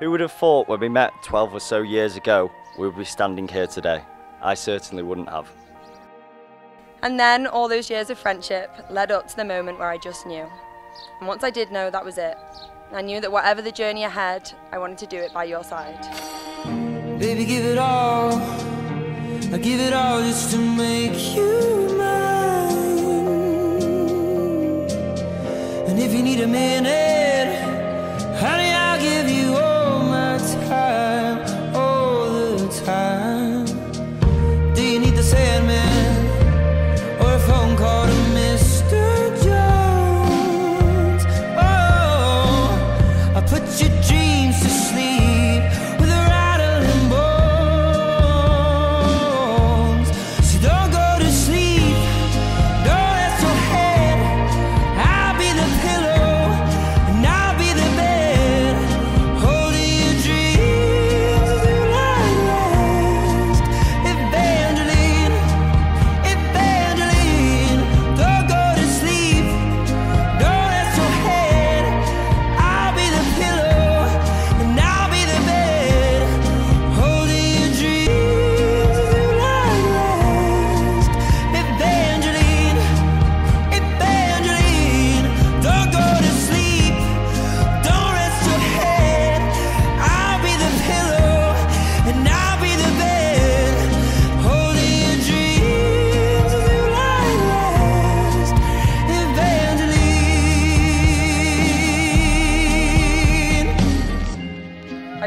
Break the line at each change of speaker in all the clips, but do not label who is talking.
Who would have thought when we met 12 or so years ago we would be standing here today? I certainly wouldn't have.
And then all those years of friendship led up to the moment where I just knew. And once I did know, that was it. I knew that whatever the journey ahead, I wanted to do it by your side.
Baby, give it all. I give it all just to make you mine. And if you need a minute, put your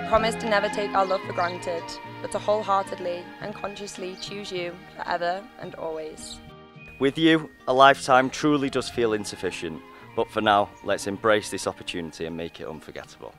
I promised to never take our love for granted, but to wholeheartedly and consciously choose you forever and always.
With you, a lifetime truly does feel insufficient, but for now, let's embrace this opportunity and make it unforgettable.